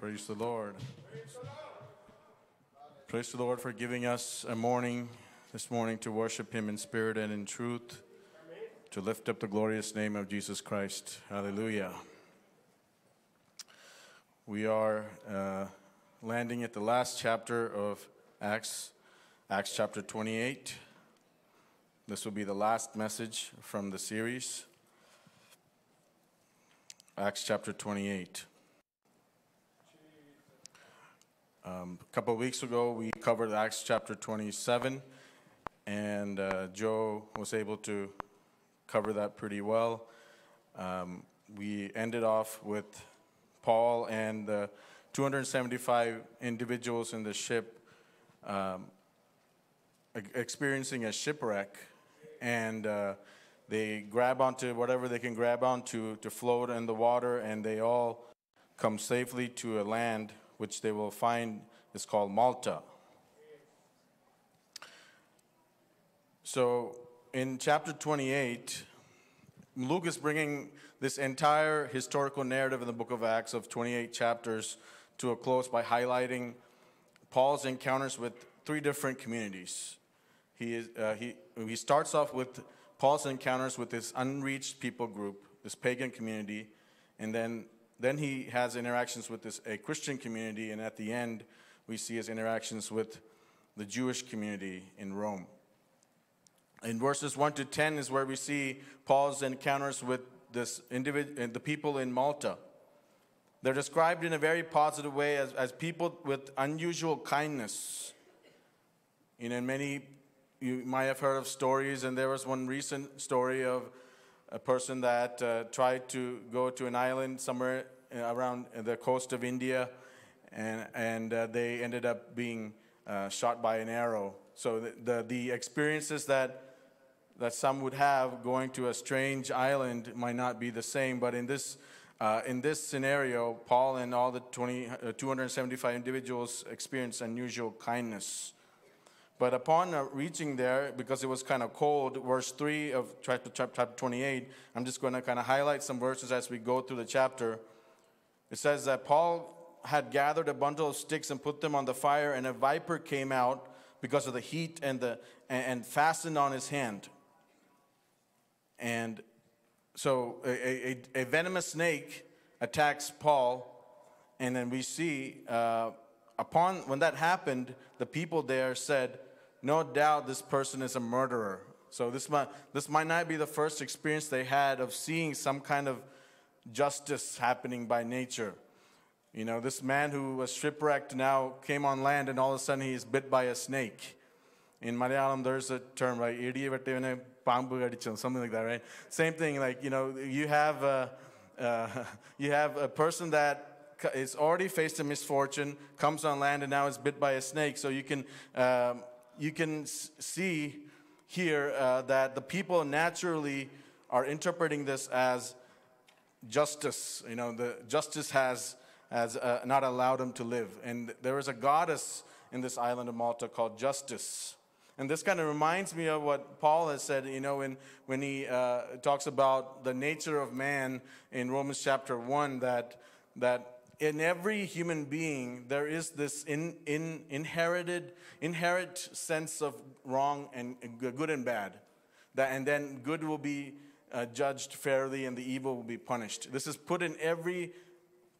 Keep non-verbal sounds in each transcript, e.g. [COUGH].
Praise the Lord. Praise the Lord for giving us a morning this morning to worship Him in spirit and in truth, to lift up the glorious name of Jesus Christ. Hallelujah. We are uh, landing at the last chapter of Acts, Acts chapter 28. This will be the last message from the series. Acts chapter 28. Um, a couple of weeks ago, we covered Acts chapter 27, and uh, Joe was able to cover that pretty well. Um, we ended off with Paul and the 275 individuals in the ship um, experiencing a shipwreck, and uh, they grab onto whatever they can grab onto to float in the water, and they all come safely to a land which they will find is called Malta. So in chapter 28, Luke is bringing this entire historical narrative in the book of Acts of 28 chapters to a close by highlighting Paul's encounters with three different communities. He, is, uh, he, he starts off with Paul's encounters with this unreached people group, this pagan community, and then then he has interactions with this, a Christian community, and at the end, we see his interactions with the Jewish community in Rome. In verses 1 to 10 is where we see Paul's encounters with this individual, uh, the people in Malta. They're described in a very positive way as, as people with unusual kindness. You know, many, you might have heard of stories, and there was one recent story of a person that uh, tried to go to an island somewhere uh, around the coast of India, and, and uh, they ended up being uh, shot by an arrow. So the, the, the, experiences that, that some would have going to a strange island might not be the same, but in this, uh, in this scenario, Paul and all the 20, uh, 275 individuals experienced unusual kindness. But upon uh, reaching there, because it was kind of cold, verse 3 of chapter, chapter 28, I'm just going to kind of highlight some verses as we go through the chapter. It says that Paul had gathered a bundle of sticks and put them on the fire, and a viper came out because of the heat and, the, and fastened on his hand. And so a, a, a venomous snake attacks Paul, and then we see uh, upon when that happened, the people there said, no doubt this person is a murderer. So this might, this might not be the first experience they had of seeing some kind of justice happening by nature. You know, this man who was shipwrecked now came on land and all of a sudden he is bit by a snake. In Malayalam, there's a term, right? Something like that, right? Same thing, like, you know, you have a, [LAUGHS] uh, you have a person that is already faced a misfortune, comes on land, and now is bit by a snake. So you can um, you can see here uh, that the people naturally are interpreting this as justice. You know, the justice has, has uh, not allowed them to live. And there is a goddess in this island of Malta called Justice. And this kind of reminds me of what Paul has said, you know, when, when he uh, talks about the nature of man in Romans chapter 1, that, that in every human being, there is this in, in, inherited, inherent sense of wrong and good and bad. That, and then good will be uh, judged fairly and the evil will be punished. This is put in every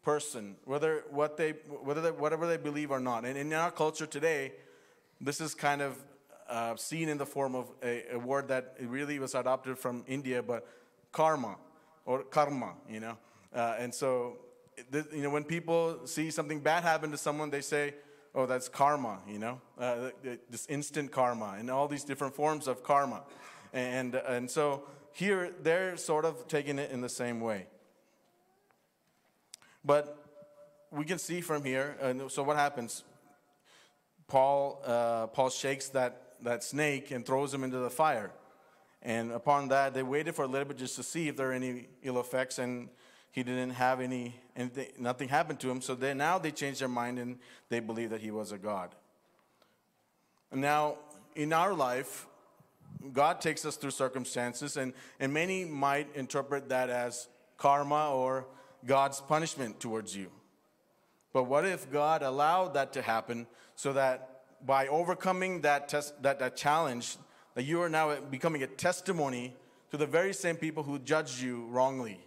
person, whether, what they, whether they, whatever they believe or not. And in our culture today, this is kind of uh, seen in the form of a, a word that really was adopted from India, but karma or karma, you know. Uh, and so you know, when people see something bad happen to someone, they say, oh, that's karma, you know, uh, this instant karma and all these different forms of karma. And, and so here, they're sort of taking it in the same way. But we can see from here, so what happens? Paul, uh, Paul shakes that, that snake and throws him into the fire. And upon that, they waited for a little bit just to see if there are any ill effects. And he didn't have any, anything, nothing happened to him. So they, now they changed their mind and they believe that he was a God. Now, in our life, God takes us through circumstances, and, and many might interpret that as karma or God's punishment towards you. But what if God allowed that to happen so that by overcoming that, test, that, that challenge, that you are now becoming a testimony to the very same people who judged you wrongly?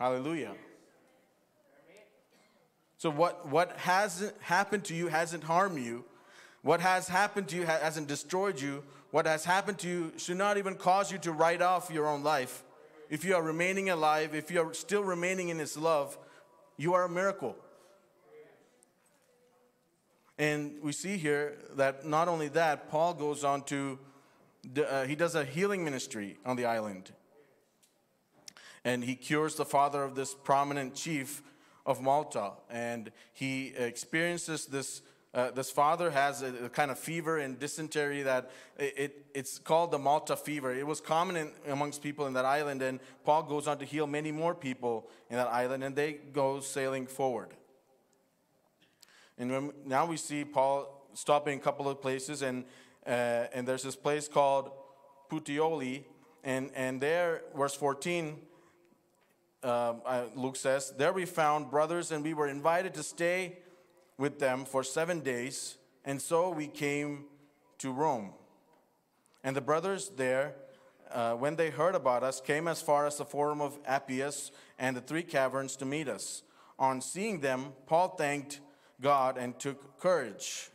Hallelujah. So, what, what hasn't happened to you hasn't harmed you. What has happened to you hasn't destroyed you. What has happened to you should not even cause you to write off your own life. If you are remaining alive, if you are still remaining in His love, you are a miracle. And we see here that not only that, Paul goes on to, uh, he does a healing ministry on the island. And he cures the father of this prominent chief of Malta. And he experiences this. Uh, this father has a, a, kind of fever and dysentery that it, it, it's called the Malta fever. It was common in, amongst people in that island, and Paul goes on to heal many more people in that island, and they go sailing forward. And when, now we see Paul stopping a couple of places, and, uh, and there's this place called Puteoli, and, and there, verse 14, uh, Luke says, There we found brothers, and we were invited to stay with them for seven days, and so we came to Rome. And the brothers there, uh, when they heard about us, came as far as the Forum of Appius and the Three Taverns to meet us. On seeing them, Paul thanked God and took courage.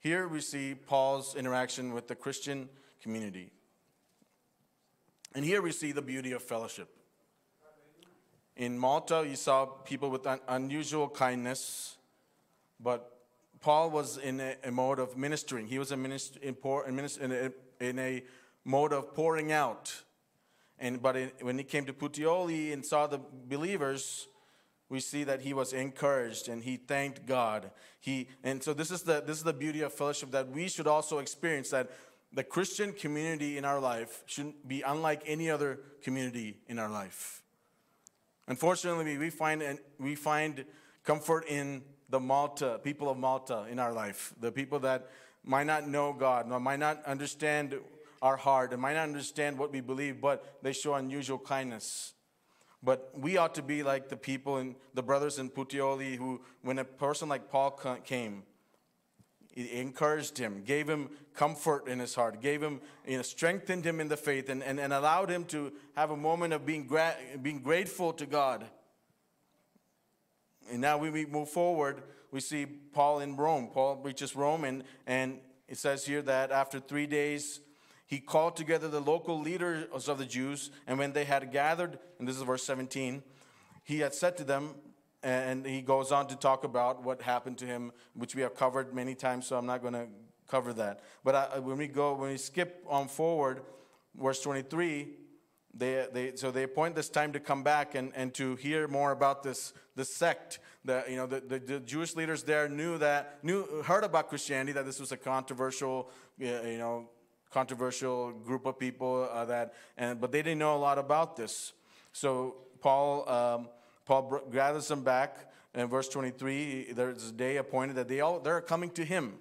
Here we see Paul's interaction with the Christian community. And here we see the beauty of fellowship. In Malta, you saw people with un- unusual kindness, but Paul was in a, a mode of ministering. He was a minister, in, pour, in, in, a, in, a, mode of pouring out. And, but in, when he came to Puteoli and saw the believers, we see that he was encouraged and he thanked God. He, and so this is, the, this is the beauty of fellowship that we should also experience that the Christian community in our life should be unlike any other community in our life. Unfortunately, we find, we find comfort in the Malta, people of Malta in our life, the people that might not know God, might not understand our heart, and might not understand what we believe, but they show unusual kindness. But we ought to be like the people and the brothers in Puteoli who, when a person like Paul came, encouraged him, gave him comfort in his heart, gave him, you know, strengthened him in the faith, and, and, and allowed him to have a moment of being, gra- being grateful to God. And now we move forward, we see Paul in Rome. Paul reaches Rome, and, and it says here that after three days, he called together the local leaders of the Jews, and when they had gathered, and this is verse 17, he had said to them, and he goes on to talk about what happened to him, which we have covered many times, so I'm not going to cover that. But I, when we go, when we skip on forward, verse 23, they, they, so they appoint this time to come back and, and to hear more about this, this sect. The, you know, the, the, the Jewish leaders there knew that, knew, heard about Christianity, that this was a controversial, you know, controversial group of people uh, that, and, but they didn't know a lot about this. So Paul, um, Paul gathers them back in verse 23. There's a day appointed that they all they're coming to him,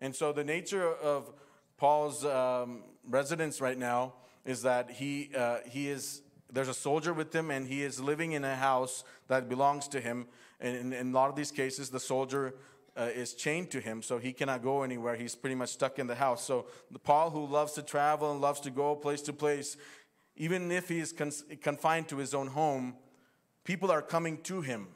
and so the nature of Paul's um, residence right now is that he uh, he is there's a soldier with him and he is living in a house that belongs to him. And in, in a lot of these cases, the soldier uh, is chained to him, so he cannot go anywhere. He's pretty much stuck in the house. So the Paul, who loves to travel and loves to go place to place, even if he is con- confined to his own home, People are coming to him.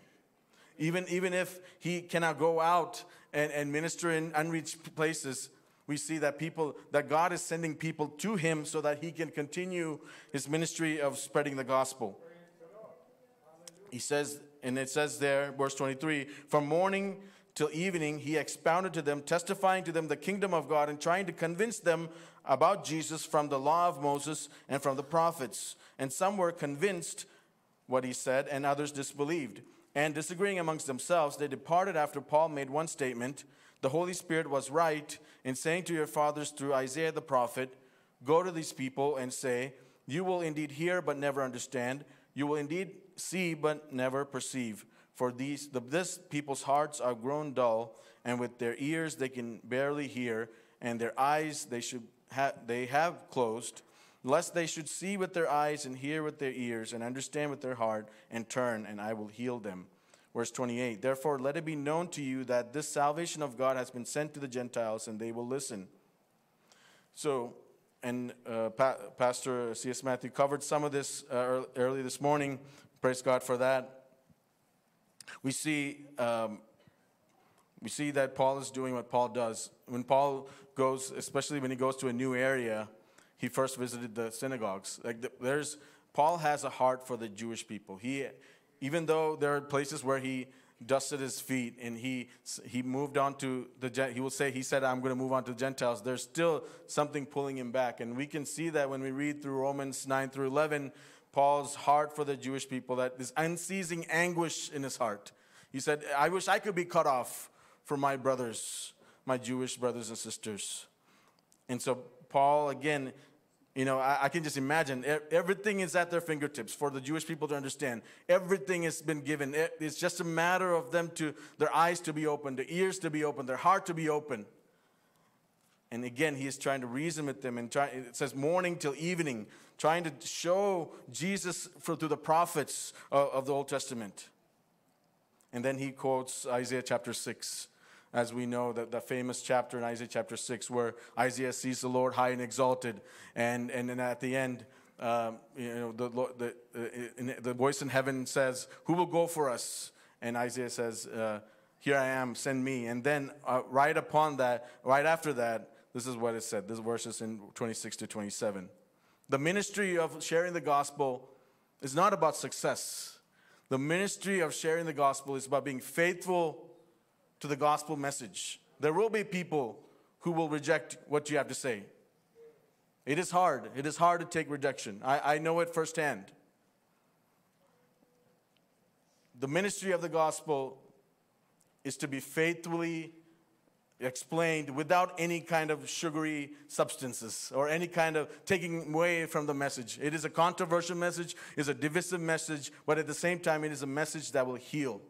Even, even if he cannot go out and, and minister in unreached places, we see that people that God is sending people to him so that he can continue his ministry of spreading the gospel. He says, and it says there, verse 23, from morning till evening, he expounded to them, testifying to them the kingdom of God and trying to convince them about Jesus from the law of Moses and from the prophets. And some were convinced what he said, and others disbelieved. And disagreeing amongst themselves, they departed after Paul made one statement The Holy Spirit was right in saying to your fathers through Isaiah the prophet, Go to these people and say, You will indeed hear, but never understand. You will indeed see, but never perceive. For these, the, this people's hearts are grown dull, and with their ears they can barely hear, and their eyes they, should ha- they have closed lest they should see with their eyes and hear with their ears and understand with their heart and turn, and I will heal them. verse 28. Therefore, let it be known to you that this salvation of God has been sent to the Gentiles, and they will listen. So, and uh, pa- Pastor C.S. Matthew covered some of this uh, early this morning. Praise God for that. We see, um, we see that Paul is doing what Paul does. When Paul goes, especially when he goes to a new area, he first visited the synagogues. Like the, there's Paul has a heart for the Jewish people. He, even though there are places where he dusted his feet and he he moved on to the he will say he said i'm going to move on to the gentiles there's still something pulling him back and we can see that when we read through romans 9 through 11 paul's heart for the jewish people that this unceasing anguish in his heart he said i wish i could be cut off from my brothers my jewish brothers and sisters and so paul again you know, I, I, can just imagine everything is at their fingertips for the Jewish people to understand. Everything has been given. It's just a matter of them to, their eyes to be open, their ears to be open, their heart to be open. And again, he is trying to reason with them and try, it says morning till evening, trying to show Jesus for, through the prophets of, of the Old Testament. And then he quotes Isaiah chapter 6 as we know, the, the famous chapter in Isaiah chapter 6, where Isaiah sees the Lord high and exalted. And, and then at the end, um, you know, the, the, uh, the voice in heaven says, Who will go for us? And Isaiah says, uh, Here I am, send me. And then uh, right upon that, right after that, this is what it said. This verse is in 26 to 27. The ministry of sharing the gospel is not about success. The ministry of sharing the gospel is about being faithful to the gospel message. There will be people who will reject what you have to say. It is hard. It is hard to take rejection. I, I know it firsthand. The ministry of the gospel is to be faithfully explained without any kind of sugary substances or any kind of taking away from the message. It is a controversial message, it is a divisive message, but at the same time, it is a message that will heal.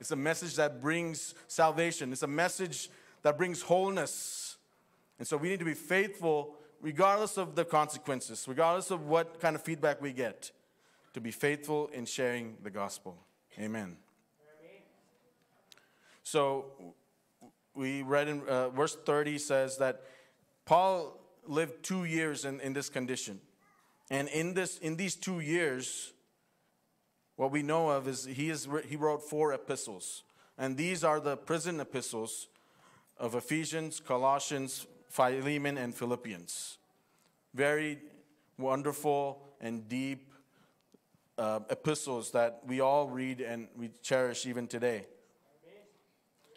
It's a message that brings salvation. It's a message that brings wholeness. And so we need to be faithful regardless of the consequences, regardless of what kind of feedback we get, to be faithful in sharing the gospel. Amen. So we read in uh, verse 30 says that Paul lived two years in, in this condition. And in, this, in these two years, what we know of is he, is, he wrote four epistles. And these are the prison epistles of Ephesians, Colossians, Philemon, and Philippians. Very wonderful and deep uh, epistles that we all read and we cherish even today.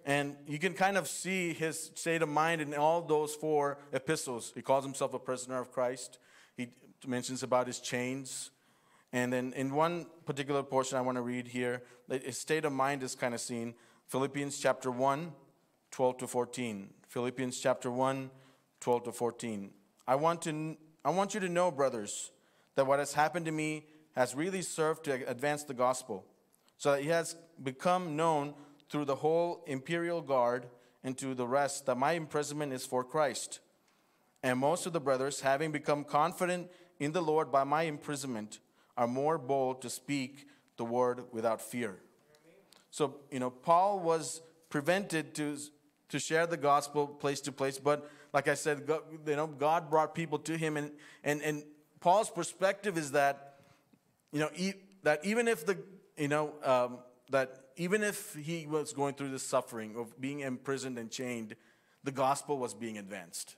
And you can kind of see his state of mind in all those four epistles. He calls himself a prisoner of Christ. He mentions about his chains. And then in one particular portion I want to read here, his state of mind is kind of seen. Philippians chapter 1, 12 to 14. Philippians chapter 1, 12 to 14. I want, to, I want you to know, brothers, that what has happened to me has really served to advance the gospel, so that it has become known through the whole imperial guard and to the rest that my imprisonment is for Christ. And most of the brothers, having become confident in the Lord by my imprisonment, are more bold to speak the word without fear. So, you know, Paul was prevented to, to share the gospel place to place, but like I said, God, you know, God brought people to him, and, and, and Paul's perspective is that, you know, e- that even if the, you know, um, that even if he was going through the suffering of being imprisoned and chained, the gospel was being advanced.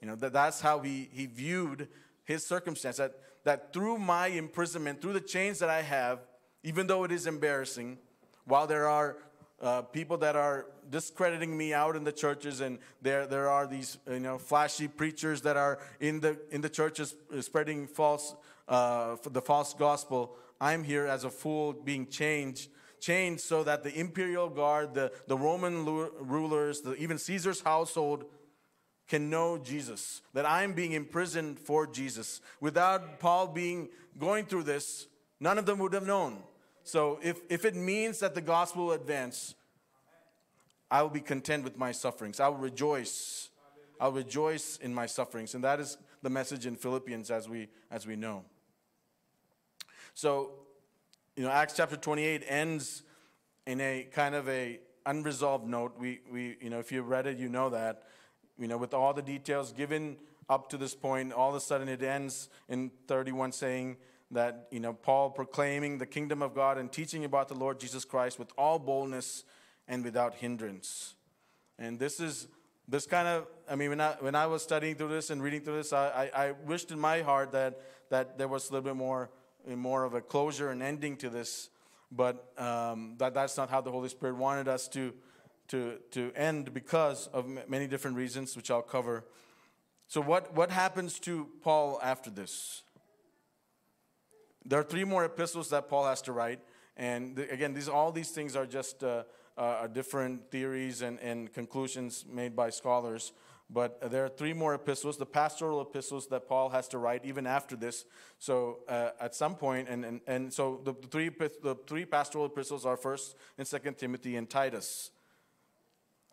You know, that, that's how he, he viewed his circumstance, that, that through my imprisonment, through the chains that I have, even though it is embarrassing, while there are uh, people that are discrediting me out in the churches, and there, there are these you know flashy preachers that are in the in the churches spreading false uh, the false gospel. I'm here as a fool, being changed chained so that the imperial guard, the, the Roman rulers, the, even Caesar's household can know Jesus, that I'm being imprisoned for Jesus. Without Paul being going through this, none of them would have known. So if, if it means that the gospel will advance, I will be content with my sufferings. I will rejoice. I'll rejoice in my sufferings. And that is the message in Philippians as we as we know. So, you know, Acts chapter 28 ends in a kind of a unresolved note. We, we, you know, if you read it, you know that. You know, with all the details given up to this point, all of a sudden it ends in 31 saying that, you know, Paul proclaiming the kingdom of God and teaching about the Lord Jesus Christ with all boldness and without hindrance. And this is this kind of, I mean, when I, when I was studying through this and reading through this, I, I, I wished in my heart that, that there was a little bit more, more of a closure and ending to this. But um, that, that's not how the Holy Spirit wanted us to, to, to end because of many different reasons, which I'll cover. So, what, what happens to Paul after this? There are three more epistles that Paul has to write. And the, again, these, all these things are just uh, uh, different theories and, and conclusions made by scholars. But there are three more epistles, the pastoral epistles that Paul has to write even after this. So uh, at some point, and, and, and so the, three, the three pastoral epistles are 1st and 2nd Timothy and Titus.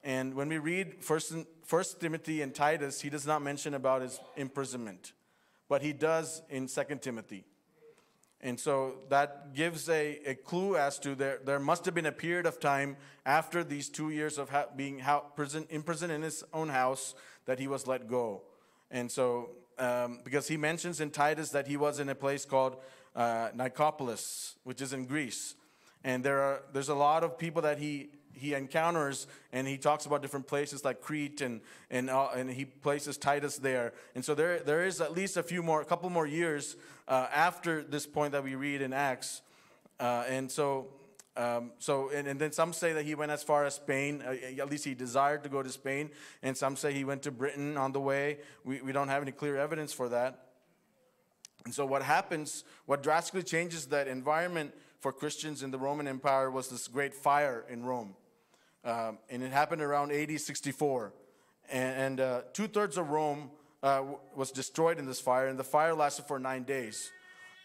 And when we read 1st, First Timothy and Titus, he does not mention about his imprisonment, but he does in 2nd Timothy. And so that gives a, a clue as to there, there must have been a period of time after these two years of being prison, in prison in his own house that he was let go. And so, um, because he mentions in Titus that he was in a place called uh, Nicopolis, which is in Greece. And there are, there's a lot of people that he he encounters and he talks about different places like Crete and, and, uh, and he places Titus there. And so there, there is at least a few more, a couple more years uh, after this point that we read in Acts. Uh, and so, um, so and, and, then some say that he went as far as Spain, uh, at least he desired to go to Spain. And some say he went to Britain on the way. We, we don't have any clear evidence for that. And so what happens, what drastically changes that environment for Christians in the Roman Empire was this great fire in Rome. Um, and it happened around AD 64. And, and uh, two thirds of Rome uh, was destroyed in this fire, and the fire lasted for nine days.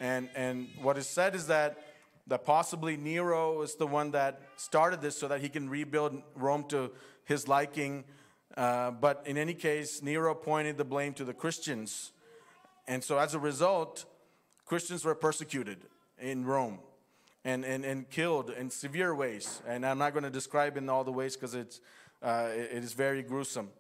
And, and what is said is that, that possibly Nero is the one that started this so that he can rebuild Rome to his liking. Uh, but in any case, Nero pointed the blame to the Christians. And so as a result, Christians were persecuted in Rome and, and, and killed in severe ways. And I'm not going to describe in all the ways because it's, uh, it, it is very gruesome.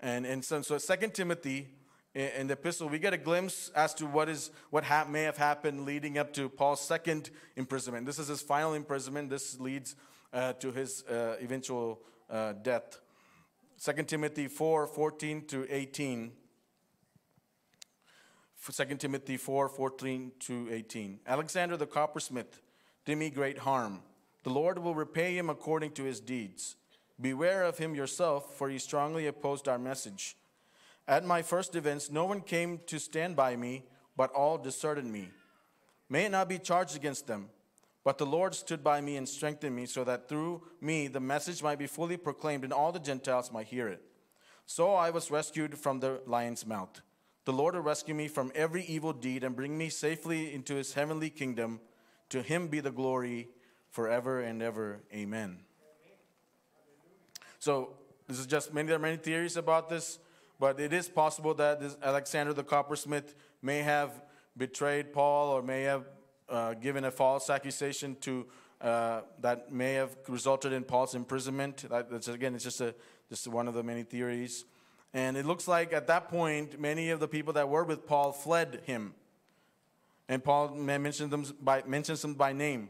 And, and so, so 2 Timothy in the epistle, we get a glimpse as to what is what ha- may have happened leading up to Paul's second imprisonment. This is his final imprisonment. This leads uh, to his uh, eventual uh, death. 2 Timothy 4 14 to 18 2 Timothy 4 14 to 18. Alexander the coppersmith did me great harm. The Lord will repay him according to his deeds. Beware of him yourself, for he strongly opposed our message. At my first events, no one came to stand by me, but all deserted me. May it not be charged against them, but the Lord stood by me and strengthened me, so that through me the message might be fully proclaimed and all the Gentiles might hear it. So I was rescued from the lion's mouth. The Lord will rescue me from every evil deed and bring me safely into his heavenly kingdom. To him be the glory forever and ever. Amen. So, this is just many, there are many theories about this, but it is possible that this Alexander the coppersmith may have betrayed Paul or may have uh, given a false accusation to uh, that may have resulted in Paul's imprisonment. That's again, it's just a just one of the many theories. And it looks like at that point, many of the people that were with Paul fled him. And Paul mentions them by, mentions them by name.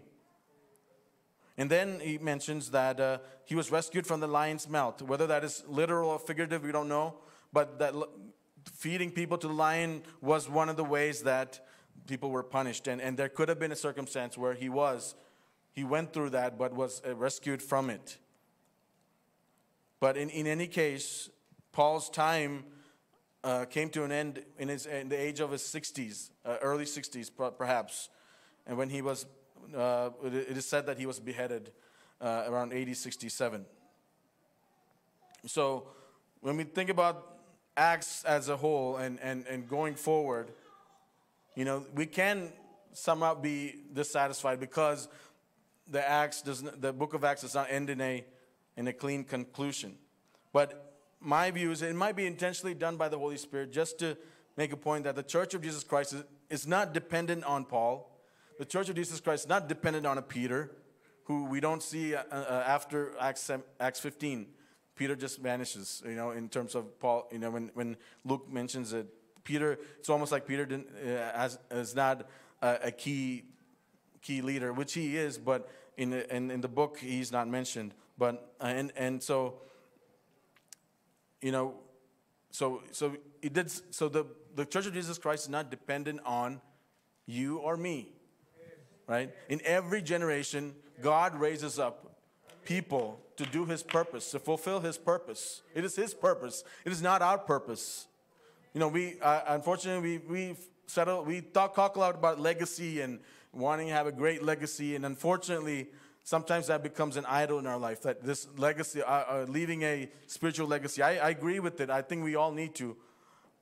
And then he mentions that uh, he was rescued from the lion's mouth. Whether that is literal or figurative, we don't know. But that feeding people to the lion was one of the ways that people were punished. And, and there could have been a circumstance where he was, he went through that, but was uh, rescued from it. But in, in any case, Paul's time uh, came to an end in, his, in the age of his 60s, uh, early 60s perhaps. And when he was, uh, it is said that he was beheaded uh, around AD 67. So when we think about Acts as a whole and, and, and going forward, you know, we can somehow be dissatisfied because the Acts does the book of Acts does not end in a, in a clean conclusion. But my view is it might be intentionally done by the Holy Spirit just to make a point that the Church of Jesus Christ is, is not dependent on Paul. The Church of Jesus Christ is not dependent on a Peter, who we don't see uh, uh, after Acts, Acts 15. Peter just vanishes, you know, in terms of Paul, you know, when, when Luke mentions it. Peter, it's almost like Peter didn't, uh, as, is not a, key, key leader, which he is, but in the, in, in the book, he's not mentioned. But, uh, and, and so, you know, so, so it did, so the, the Church of Jesus Christ is not dependent on you or me, right? In every generation, God raises up people to do his purpose, to fulfill his purpose. It is his purpose. It is not our purpose. You know, we, uh, unfortunately, we, we settle, we talk, talk a lot about legacy and wanting to have a great legacy. And unfortunately, sometimes that becomes an idol in our life, that this legacy, uh, uh, leaving a spiritual legacy. I, I agree with it. I think we all need to.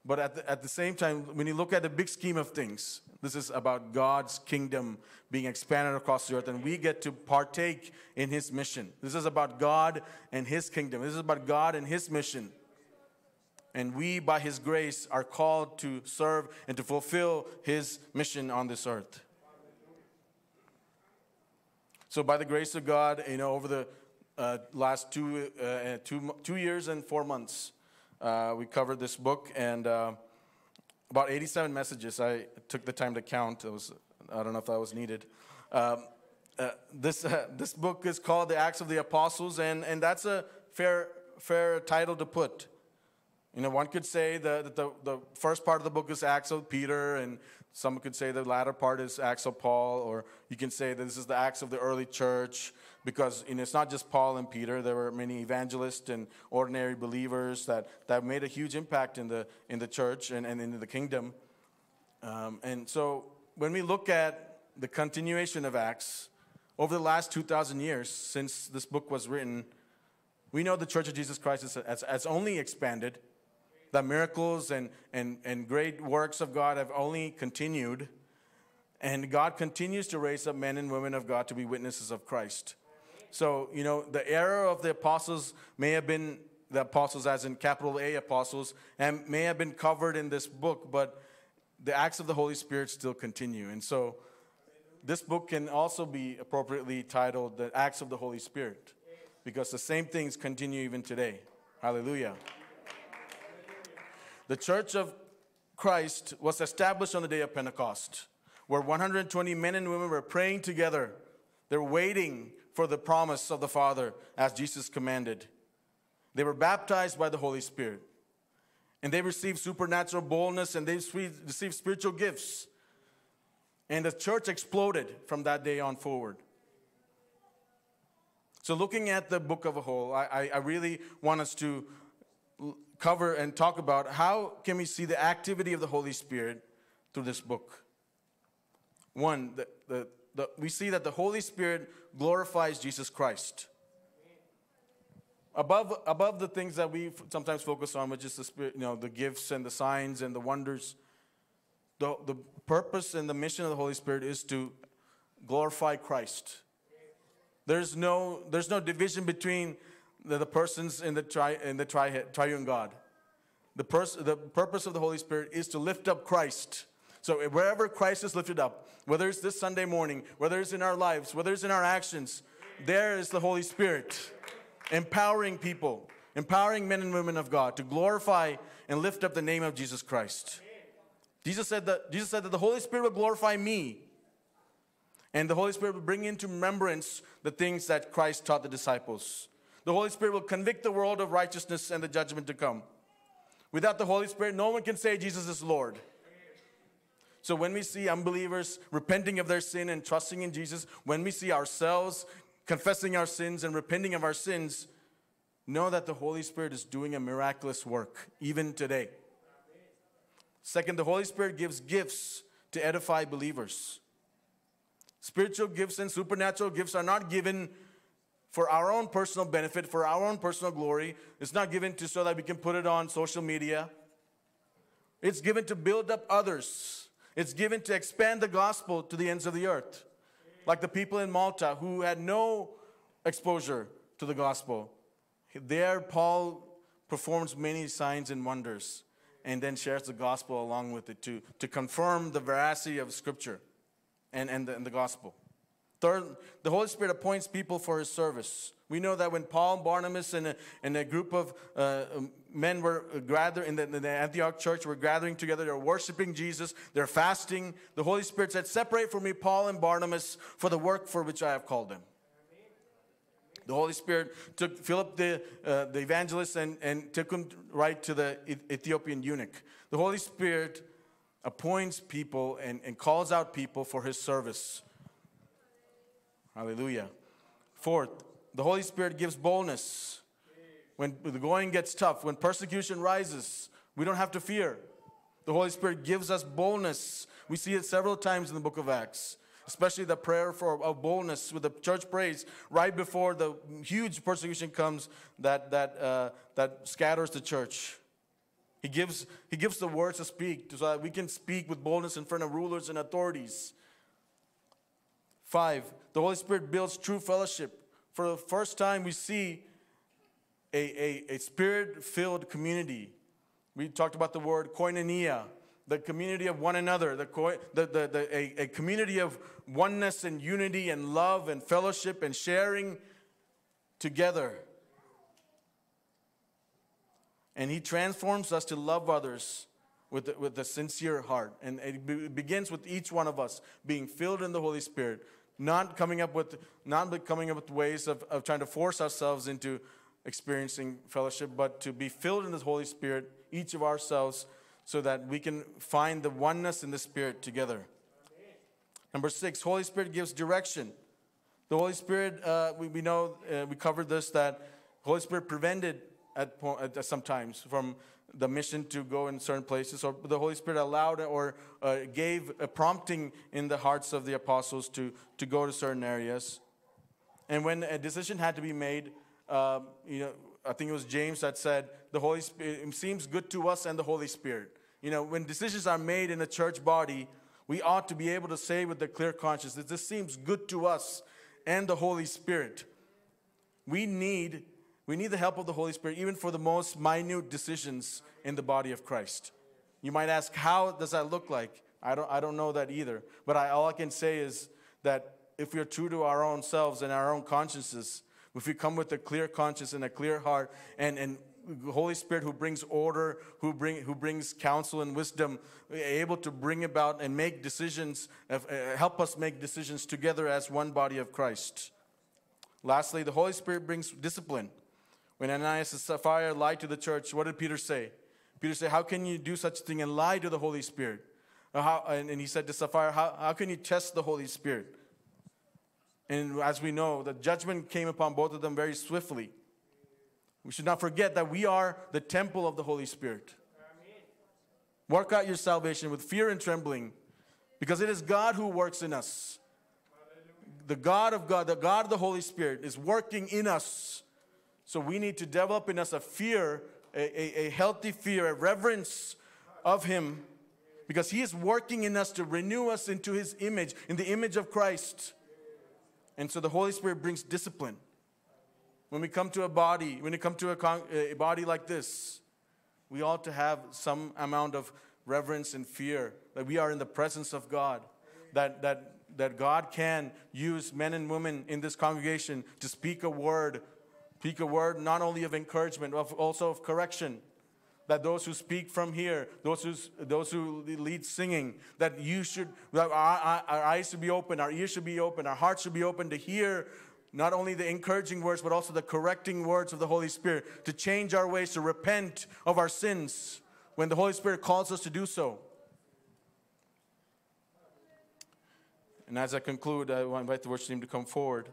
But at the, at the same time, when you look at the big scheme of things, this is about God's kingdom being expanded across the earth, and we get to partake in His mission. This is about God and His kingdom. This is about God and His mission. And we, by His grace, are called to serve and to fulfill His mission on this earth. So, by the grace of God, you know, over the uh, last two, uh, two, two years and four months, uh, we covered this book, and uh, about 87 messages. I took the time to count. It was, I don't know if that was needed. Um, uh, this, uh, this book is called The Acts of the Apostles, and, and that's a fair, fair title to put. You know, one could say that the, the first part of the book is Acts of Peter, and some could say the latter part is Acts of Paul, or you can say that this is the Acts of the early church, because you know, it's not just Paul and Peter. There were many evangelists and ordinary believers that, that made a huge impact in the, in the church and, and in the kingdom. Um, and so when we look at the continuation of Acts, over the last 2,000 years since this book was written, we know the Church of Jesus Christ has, has only expanded. The miracles and, and, and great works of God have only continued. And God continues to raise up men and women of God to be witnesses of Christ. So, you know, the era of the apostles may have been the apostles, as in capital A apostles, and may have been covered in this book, but the acts of the Holy Spirit still continue. And so, this book can also be appropriately titled The Acts of the Holy Spirit, because the same things continue even today. Hallelujah. The Church of Christ was established on the day of Pentecost, where 120 men and women were praying together. They're waiting for the promise of the Father as Jesus commanded. They were baptized by the Holy Spirit. And they received supernatural boldness and they received spiritual gifts. And the church exploded from that day on forward. So, looking at the book of a whole, I, I really want us to cover and talk about how can we see the activity of the Holy Spirit through this book. One, the, the, the, we see that the Holy Spirit glorifies Jesus Christ. Above, above the things that we sometimes focus on, which is the spirit, you know, the gifts and the signs and the wonders, the, the purpose and the mission of the Holy Spirit is to glorify Christ. There's no, there's no division between the, the persons in the, tri, in the tri, triune God. The, pers- the purpose of the Holy Spirit is to lift up Christ. So wherever Christ is lifted up, whether it's this Sunday morning, whether it's in our lives, whether it's in our actions, there is the Holy Spirit empowering people, empowering men and women of God to glorify and lift up the name of Jesus Christ. Jesus said that, Jesus said that the Holy Spirit will glorify me. And the Holy Spirit will bring into remembrance the things that Christ taught the disciples. The Holy Spirit will convict the world of righteousness and the judgment to come. Without the Holy Spirit, no one can say Jesus is Lord. So when we see unbelievers repenting of their sin and trusting in Jesus, when we see ourselves confessing our sins and repenting of our sins, know that the Holy Spirit is doing a miraculous work even today. Second, the Holy Spirit gives gifts to edify believers. Spiritual gifts and supernatural gifts are not given for our own personal benefit, for our own personal glory. It's not given to so that we can put it on social media. It's given to build up others. It's given to expand the gospel to the ends of the earth. Like the people in Malta who had no exposure to the gospel. There, Paul performs many signs and wonders and then shares the gospel along with it to, to confirm the veracity of scripture and, and, the, and the gospel. Third, the Holy Spirit appoints people for his service. We know that when Paul and Barnabas and a, and a group of uh, men were gathered in the, in the Antioch church, were gathering together, they're worshiping Jesus, they're fasting. The Holy Spirit said, Separate for me Paul and Barnabas for the work for which I have called them. The Holy Spirit took Philip the, uh, the evangelist and, and took him right to the Ethiopian eunuch. The Holy Spirit appoints people and, and calls out people for his service. Hallelujah. Fourth, the Holy Spirit gives boldness. When the going gets tough, when persecution rises, we don't have to fear. The Holy Spirit gives us boldness. We see it several times in the book of Acts, especially the prayer for of boldness with the church prays right before the huge persecution comes that that uh, that scatters the church. He gives he gives the words to speak so that we can speak with boldness in front of rulers and authorities. Five, the Holy Spirit builds true fellowship. For the first time, we see a, a, a spirit filled community. We talked about the word koinonia, the community of one another, the, the, the, the, a, a community of oneness and unity and love and fellowship and sharing together. And He transforms us to love others with, with a sincere heart. And it begins with each one of us being filled in the Holy Spirit, not coming up with not coming up with ways of, of trying to force ourselves into experiencing fellowship, but to be filled in the Holy Spirit, each of ourselves, so that we can find the oneness in the Spirit together. Number six, Holy Spirit gives direction. The Holy Spirit, uh, we, we know, uh, we covered this, that Holy Spirit prevented at, at sometimes from the mission to go in certain places, or the Holy Spirit allowed or uh, gave a prompting in the hearts of the apostles to, to go to certain areas. And when a decision had to be made, um, you know, I think it was James that said, the Holy Spirit it seems good to us and the Holy Spirit. You know, when decisions are made in a church body, we ought to be able to say with a clear conscience that this seems good to us and the Holy Spirit. We need we need the help of the Holy Spirit even for the most minute decisions in the body of Christ. You might ask, how does that look like? I don't, I don't know that either. But I, all I can say is that if we are true to our own selves and our own consciences, if we come with a clear conscience and a clear heart and, and the Holy Spirit who brings order, who, bring, who brings counsel and wisdom, able to bring about and make decisions, uh, help us make decisions together as one body of Christ. Lastly, the Holy Spirit brings discipline. When Ananias and Sapphira lied to the church, what did Peter say? Peter said, How can you do such a thing and lie to the Holy Spirit? How, and, and, he said to Sapphira, how, how can you test the Holy Spirit? And as we know, the judgment came upon both of them very swiftly. We should not forget that we are the temple of the Holy Spirit. Work out your salvation with fear and trembling, because it is God who works in us. The God of God, the God of the Holy Spirit, is working in us so we need to develop in us a fear, a, a, a healthy fear, a reverence of Him, because He is working in us to renew us into His image, in the image of Christ. And so the Holy Spirit brings discipline. When we come to a body, when we come to a, a body like this, we ought to have some amount of reverence and fear that we are in the presence of God, that, that, that God can use men and women in this congregation to speak a word Speak a word not only of encouragement, but also of correction. That those who speak from here, those who, those who lead singing, that you should, that our, our eyes should be open, our ears should be open, our hearts should be open to hear not only the encouraging words, but also the correcting words of the Holy Spirit, to change our ways, to repent of our sins when the Holy Spirit calls us to do so. And as I conclude, I invite the worship team to come forward.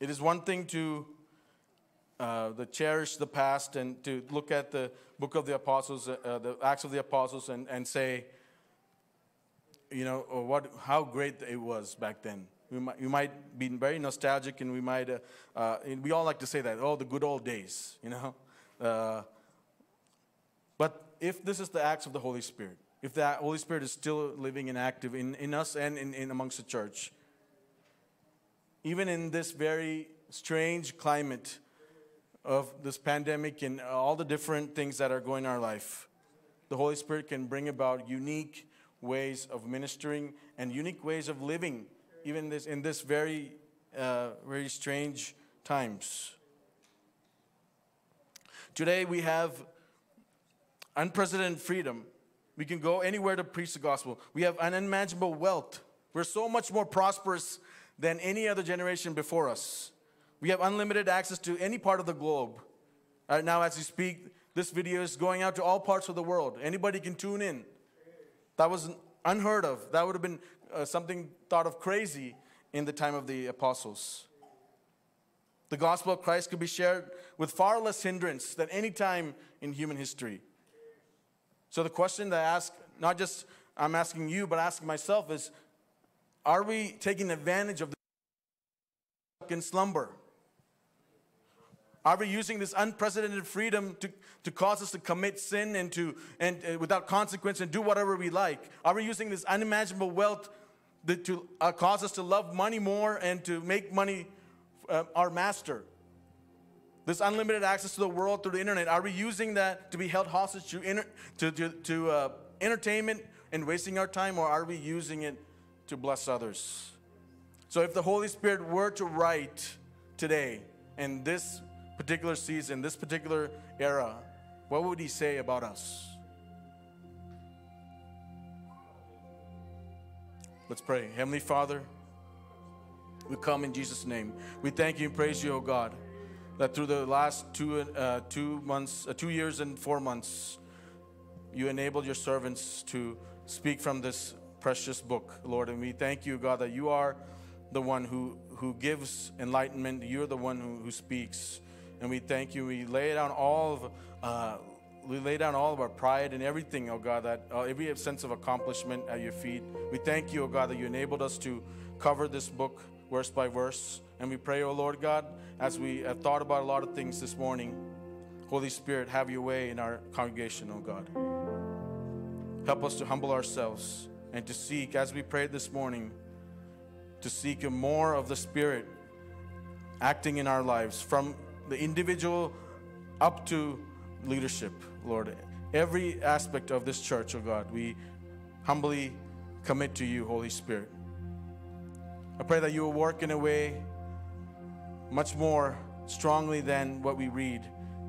It is one thing to uh, the cherish the past and to look at the book of the apostles, uh, uh, the Acts of the Apostles, and, and say, you know, uh, what, how great it was back then. We might, you might be very nostalgic, and we might, uh, uh, and we all like to say that, oh, the good old days, you know. but if this is the acts of the Holy Spirit, if the Holy Spirit is still living and active in, in us and in, in amongst the church, even in this very strange climate of this pandemic and all the different things that are going in our life, the Holy Spirit can bring about unique ways of ministering and unique ways of living even this, in this very, uh, very strange times. Today we have unprecedented freedom. We can go anywhere to preach the gospel. We have unimaginable wealth. We're so much more prosperous than any other generation before us. We have unlimited access to any part of the globe. Right now, as we speak, this video is going out to all parts of the world. Anybody can tune in. That was unheard of. That would have been uh, something thought of crazy in the time of the apostles. The gospel of Christ could be shared with far less hindrance than any time in human history. So the question that I ask, not just I'm asking you, but asking myself is, are we taking advantage of the in slumber? Are we using this unprecedented freedom to, to cause us to commit sin and to and uh, without consequence and do whatever we like? Are we using this unimaginable wealth that to uh, cause us to love money more and to make money uh, our master? This unlimited access to the world through the internet. Are we using that to be held hostage to inter, to to, to uh, entertainment and wasting our time, or are we using it to bless others? So, if the Holy Spirit were to write today in this particular season, this particular era, what would he say about us? Let's pray. Heavenly Father, we come in Jesus' name. We thank you and praise you, O God, that through the last two, uh, two months, uh, two years and four months, you enabled your servants to speak from this precious book, Lord. And we thank you, God, that you are the one who, who gives enlightenment. You're the one who, who speaks. And we thank you. We lay down all of, uh, we lay down all of our pride and everything, oh God, that uh, every sense of accomplishment at your feet. We thank you, oh God, that you enabled us to cover this book verse by verse. And we pray, oh Lord God, as we have thought about a lot of things this morning, Holy Spirit, have your way in our congregation, oh God. Help us to humble ourselves and to seek, as we prayed this morning, to seek more of the Spirit acting in our lives from the individual up to leadership, Lord. Every aspect of this church, oh God, we humbly commit to you, Holy Spirit. I pray that you will work in a way much more strongly than what we read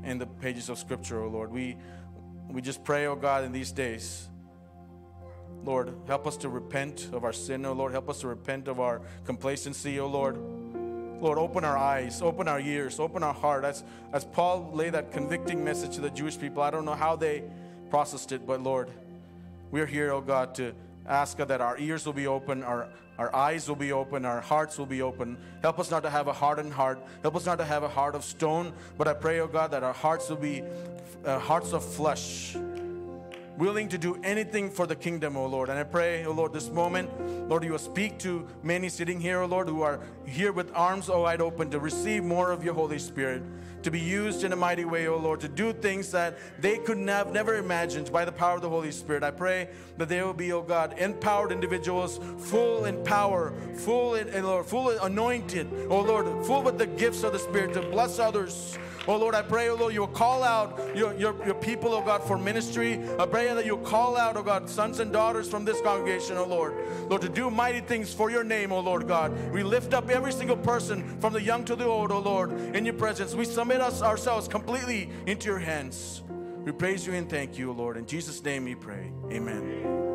in the pages of Scripture, oh Lord. We, we just pray, oh God, in these days. Lord, help us to repent of our sin, oh Lord. Help us to repent of our complacency, oh Lord. Lord, open our eyes, open our ears, open our heart. As, as Paul laid that convicting message to the Jewish people, I don't know how they processed it, but Lord, we're here, oh God, to ask that our ears will be open, our, our eyes will be open, our hearts will be open. Help us not to have a hardened heart. Help us not to have a heart of stone, but I pray, oh God, that our hearts will be uh, hearts of flesh willing to do anything for the kingdom, oh Lord. And I pray, oh Lord, this moment, Lord, you will speak to many sitting here, oh Lord, who are here with arms wide open to receive more of your Holy Spirit, to be used in a mighty way, oh Lord, to do things that they could have never imagined by the power of the Holy Spirit. I pray that they will be, oh God, empowered individuals, full in power, full in, Lord, full anointed, oh Lord, full with the gifts of the Spirit to bless others Oh Lord, I pray, oh Lord, you will call out your, your, your people, oh God, for ministry. I pray that you'll call out, oh God, sons and daughters from this congregation, oh Lord. Lord, to do mighty things for your name, oh Lord God. We lift up every single person from the young to the old, oh Lord, in your presence. We submit us ourselves completely into your hands. We praise you and thank you, oh, Lord. In Jesus' name we pray. Amen.